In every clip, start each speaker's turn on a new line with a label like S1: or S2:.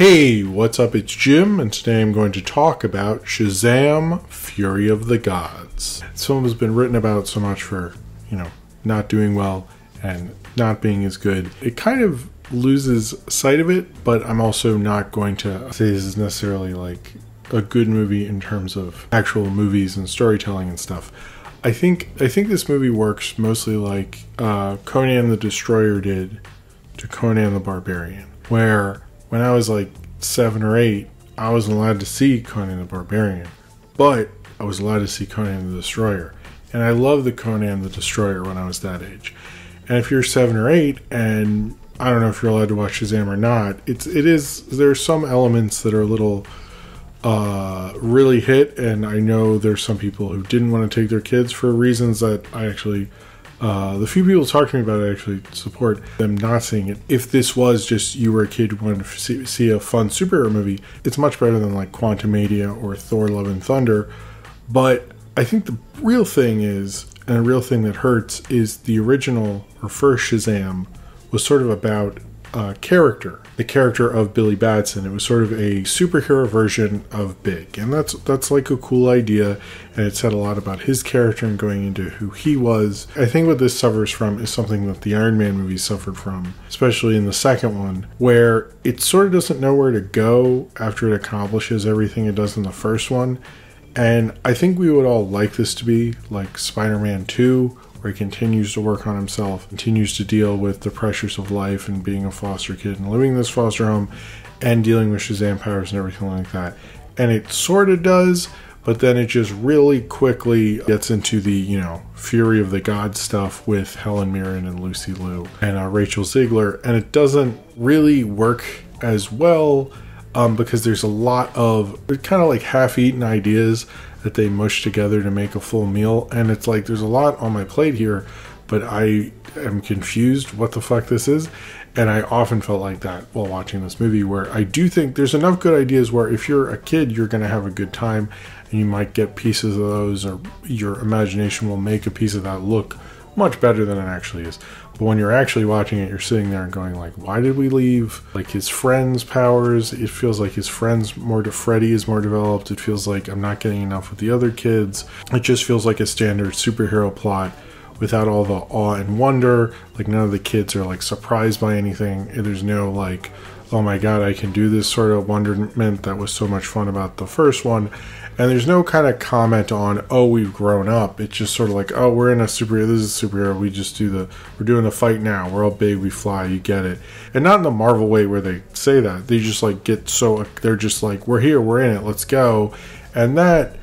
S1: Hey, what's up? It's Jim, and today I'm going to talk about Shazam Fury of the Gods. This film has been written about so much for, you know, not doing well and not being as good. It kind of loses sight of it, but I'm also not going to say this is necessarily like a good movie in terms of actual movies and storytelling and stuff. I think I think this movie works mostly like uh, Conan the Destroyer did to Conan the Barbarian, where when I was like seven or eight, I wasn't allowed to see Conan the Barbarian, but I was allowed to see Conan the Destroyer. And I loved the Conan the Destroyer when I was that age. And if you're seven or eight, and I don't know if you're allowed to watch Shazam or not, it's it is there are some elements that are a little uh, really hit, and I know there's some people who didn't want to take their kids for reasons that I actually uh, the few people talk to me about it actually support them not seeing it. If this was just you were a kid who wanted to see, see a fun superhero movie, it's much better than like Quantumania or Thor: Love and Thunder. But I think the real thing is, and a real thing that hurts, is the original or first Shazam was sort of about uh, character, the character of Billy Batson. It was sort of a superhero version of Big, and that's that's like a cool idea, and it said a lot about his character and going into who he was. I think what this suffers from is something that the Iron Man movies suffered from, especially in the second one, where it sort of doesn't know where to go after it accomplishes everything it does in the first one. And I think we would all like this to be like Spider Man 2 where he continues to work on himself, continues to deal with the pressures of life and being a foster kid and living in this foster home and dealing with Shazam powers and everything like that. And it sort of does, but then it just really quickly gets into the, you know, Fury of the Gods stuff with Helen Mirren and Lucy Liu and uh, Rachel Zegler, And it doesn't really work as well um, because there's a lot of kind of like half eaten ideas that they mush together to make a full meal. And it's like there's a lot on my plate here, but I am confused what the fuck this is. And I often felt like that while watching this movie, where I do think there's enough good ideas where if you're a kid, you're to have a good time and you might get pieces of those, or your imagination will make a piece of that look much better than it actually is. But when you're actually watching it, you're sitting there and going like, "Why did we leave?" Like his friends' powers. It feels like his friends more. To Freddy is more developed. It feels like I'm not getting enough with the other kids. It just feels like a standard superhero plot without all the awe and wonder. Like none of the kids are like surprised by anything. There's no like, oh my god, I can do this sort of wonderment that was so much fun about the first one. And there's no kind of comment on, oh, we've grown up. It's just sort of like, oh, we're in a superhero. This is a superhero. We just do the, we're doing the fight now. We're all big. We fly. You get it. And not in the Marvel way where they say that. They just like get so, they're just like, we're here. We're in it. Let's go. And that,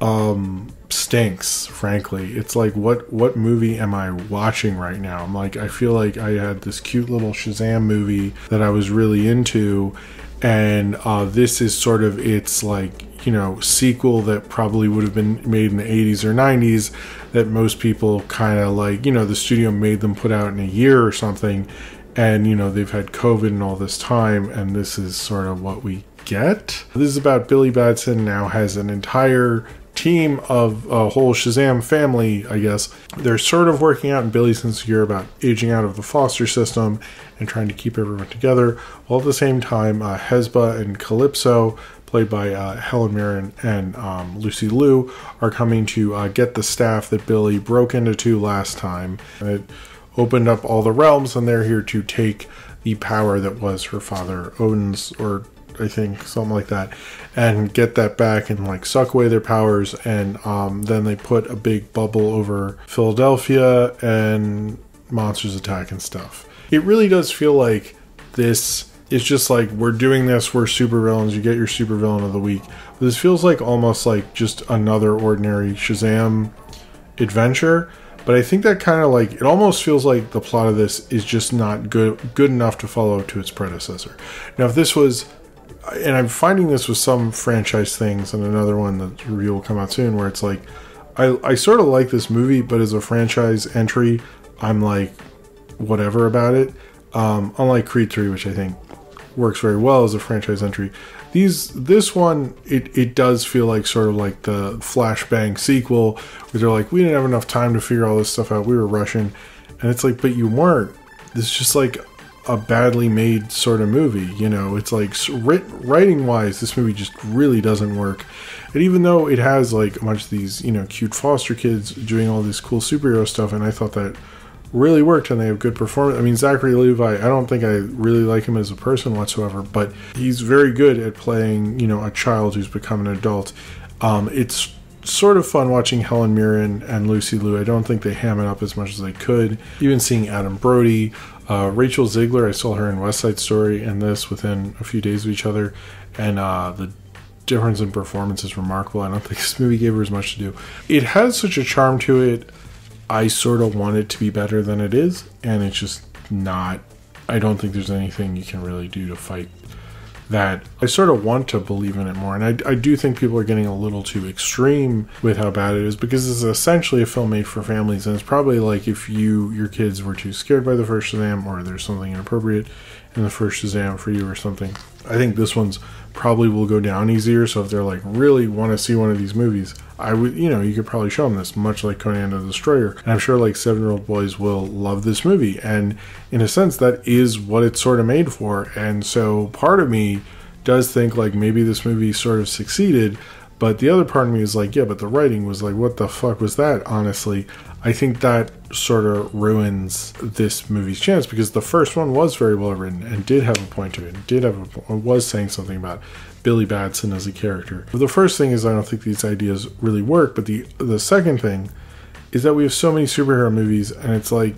S1: um, stinks frankly. It's like what what movie am i watching right now? I'm like i feel like i had this cute little shazam movie that i was really into and uh, this is sort of its like you know sequel that probably would have been made in the 80s or 90s that most people kind of like you know the studio made them put out in a year or something and you know they've had covid and all this time and this is sort of what we get. This is about billy batson now has an entire team of a whole Shazam family, I guess. They're sort of working out, and Billy's insecure about aging out of the foster system and trying to keep everyone together. While at the same time, uh, Hespera and Kalypso, played by uh, Helen Mirren and um, Lucy Liu, are coming to uh, get the staff that Billy broke into two last time. It opened up all the realms, and they're here to take the power that was her father Odin's, or I think something like that, and get that back and like suck away their powers. And um, then they put a big bubble over Philadelphia and monsters attack and stuff. It really does feel like this is just like we're doing this. We're super villains. You get your super villain of the week. But this feels like almost like just another ordinary Shazam adventure. But I think that kind of like it almost feels like the plot of this is just not good good enough to follow to its predecessor. Now, if this was and I'm finding this with some franchise things, and another one that review will come out soon, where it's like, I, I sort of like this movie, but as a franchise entry, I'm like, whatever about it. Um, unlike Creed 3, which I think works very well as a franchise entry, these this one it, it does feel like sort of like the flashbang sequel, where they're like, we didn't have enough time to figure all this stuff out. We were rushing, and it's like, but you weren't. This is just like a badly made sort of movie. You know, it's like writ- writing wise, this movie just really doesn't work. And even though it has like a bunch of these, you know, cute foster kids doing all this cool superhero stuff, and I thought that really worked and they have good performance. I mean, Zachary Levi, I don't think I really like him as a person whatsoever, but he's very good at playing, you know, a child who's become an adult. Um, it's sort of fun watching Helen Mirren and Lucy Liu. I don't think they ham it up as much as they could. Even seeing Adam Brody, uh, Rachel Zegler, I saw her in West Side Story and this within a few days of each other, and uh, the difference in performance is remarkable. I don't think this movie gave her as much to do. It has such a charm to it I sort of want it to be better than it is, and it's just not. I don't think there's anything you can really do to fight that. I sort of want to believe in it more, and I, I do think people are getting a little too extreme with how bad it is because it's essentially a film made for families, and it's probably like if you your kids were too scared by the first Shazam, or there's something inappropriate in the first Shazam for you or something. I think this one's probably will go down easier. So if they're like really want to see one of these movies, I would, you know, you could probably show them this, much like Conan the Destroyer. And I'm sure like seven year old boys will love this movie. And in a sense, that is what it's sort of made for. And so part of me does think like maybe this movie sort of succeeded. But the other part of me is like, yeah, but the writing was like, what the fuck was that, honestly? I think that sort of ruins this movie's chance because the first one was very well written and did have a point to it, did have a, uh, was saying something about Billy Batson as a character. The first thing is I don't think these ideas really work, but the the second thing is that we have so many superhero movies and it's like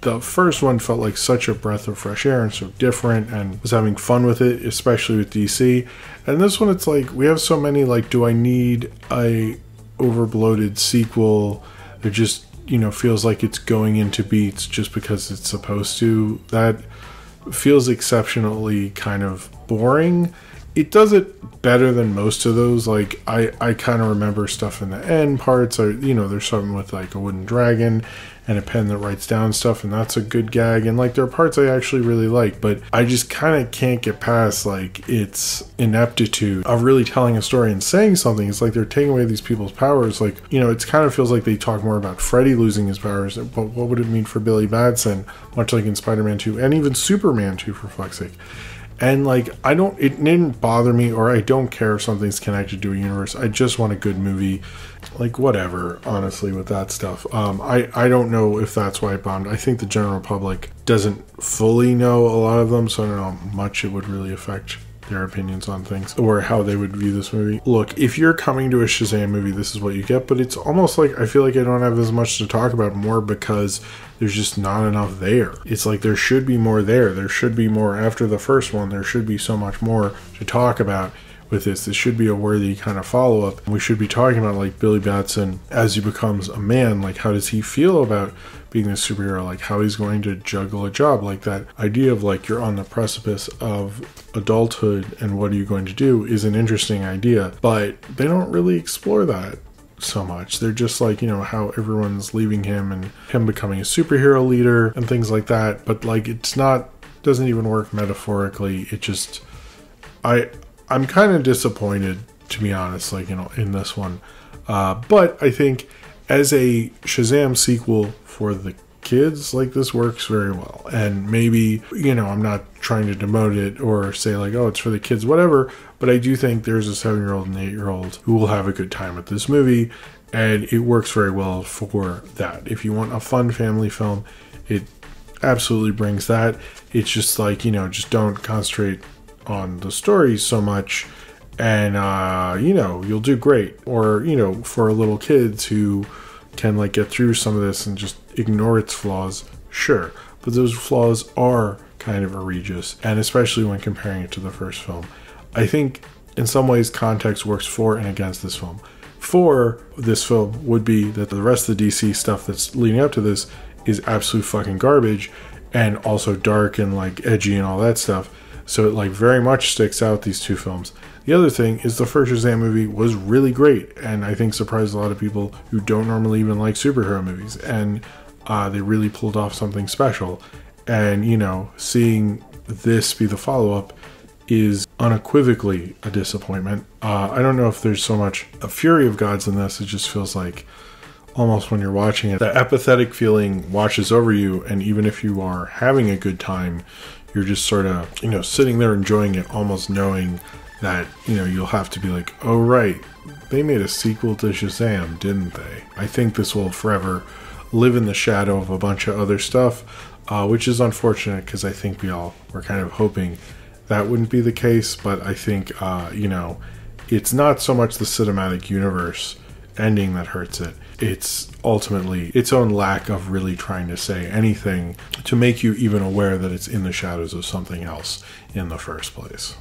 S1: the first one felt like such a breath of fresh air and so different and was having fun with it, especially with DC. And this one it's like we have so many like do I need a overbloated sequel They're just you know feels like it's going into beats just because it's supposed to that feels exceptionally kind of boring it does it better than most of those like i i kind of remember stuff in the end parts or you know there's something with like a wooden dragon and a pen that writes down stuff, and that's a good gag. And like there are parts I actually really like, but I just kind of can't get past like its ineptitude of really telling a story and saying something. It's like they're taking away these people's powers. Like you know, it kind of feels like they talk more about Freddy losing his powers, but what would it mean for Billy Batson? Much like in Spider-Man 2 and even Superman 2, for fuck's sake. And like I don't it didn't bother me or I don't care if something's connected to a universe. I just want a good movie. Like whatever, honestly, with that stuff. Um I, I don't know if that's why it bombed. I think the general public doesn't fully know a lot of them, so I don't know how much it would really affect their opinions on things or how they would view this movie. Look, if you're coming to a Shazam movie, this is what you get, but it's almost like I feel like I don't have as much to talk about more because there's just not enough there. It's like there should be more there. There should be more after the first one. There should be so much more to talk about with this. This should be a worthy kind of follow up. We should be talking about like Billy Batson as he becomes a man. Like, how does he feel about being a superhero? Like, how he's going to juggle a job. Like, that idea of like you're on the precipice of adulthood and what are you going to do is an interesting idea, but they don't really explore that so much. They're just like, you know, how everyone's leaving him and him becoming a superhero leader and things like that. But like, it's not, doesn't even work metaphorically. It just, I, I'm kind of disappointed, to be honest, like, you know, in this one. Uh, but I think as a Shazam sequel for the kids, like, this works very well. And maybe, you know, I'm not trying to demote it or say, like, oh, it's for the kids, whatever. But I do think there's a seven year old and eight year old who will have a good time with this movie. And it works very well for that. If you want a fun family film, it absolutely brings that. It's just like, you know, just don't concentrate on the story so much and uh, you know you'll do great. Or you know for little kids who can like get through some of this and just ignore its flaws sure. But those flaws are kind of egregious and especially when comparing it to the first film. I think in some ways context works for and against this film. For this film would be that the rest of the dc stuff that's leading up to this is absolute fucking garbage and also dark and like edgy and all that stuff so it like very much sticks out these two films. The other thing is the first Shazam movie was really great, and I think surprised a lot of people who don't normally even like superhero movies, and uh, they really pulled off something special. And you know, seeing this be the follow up is unequivocally a disappointment. Uh, I don't know if there's so much a fury of gods in this. It just feels like almost when you're watching it, the apathetic feeling washes over you, and even if you are having a good time, you're just sort of, you know, sitting there enjoying it, almost knowing that, you know, you'll have to be like, oh, right, they made a sequel to Shazam, didn't they? I think this will forever live in the shadow of a bunch of other stuff, uh, which is unfortunate because I think we all were kind of hoping that wouldn't be the case. But I think, uh, you know, it's not so much the cinematic universe ending that hurts it. It's ultimately its own lack of really trying to say anything to make you even aware that it's in the shadows of something else in the first place.